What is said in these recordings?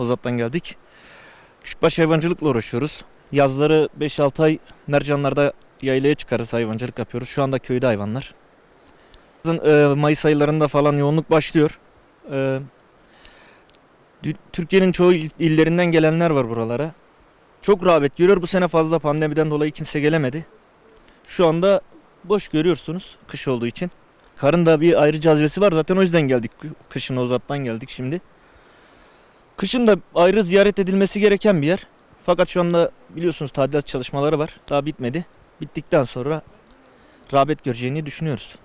Hozat'tan geldik. Küçükbaş hayvancılıkla uğraşıyoruz. Yazları 5-6 ay mercanlarda yaylaya çıkarız hayvancılık yapıyoruz. Şu anda köyde hayvanlar. E, Mayıs aylarında falan yoğunluk başlıyor. E, Türkiye'nin çoğu il- illerinden gelenler var buralara. Çok rağbet görüyor. Bu sene fazla pandemiden dolayı kimse gelemedi. Şu anda boş görüyorsunuz kış olduğu için. Karın da bir ayrı cazibesi var. Zaten o yüzden geldik. Kışın Ozat'tan geldik şimdi. Kışın da ayrı ziyaret edilmesi gereken bir yer. Fakat şu anda biliyorsunuz tadilat çalışmaları var. Daha bitmedi. Bittikten sonra rağbet göreceğini düşünüyoruz.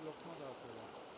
Lokma da atıyorlar.